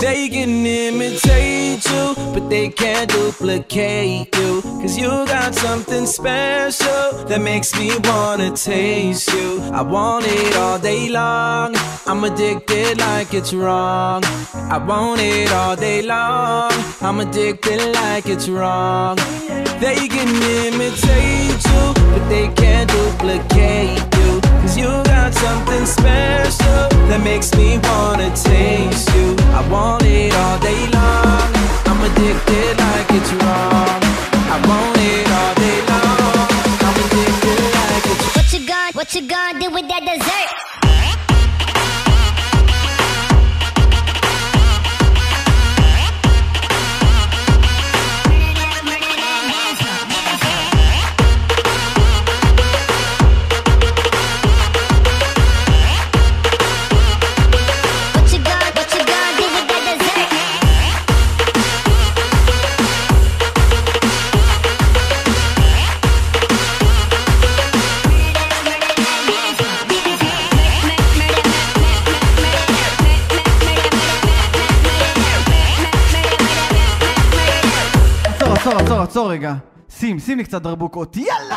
They can imitate you, but they can't duplicate you. Cause you got something special that makes me wanna taste you. I want it all day long. I'm addicted like it's wrong. I want it all day long. I'm addicted like it's wrong. They can imitate you, but they can't duplicate you. Cause you got something special that makes me wanna taste What you gonna, what you gonna do with that dessert? עצור, עצור, עצור, רגע. שים, שים לי קצת דרבוקות, יאללה!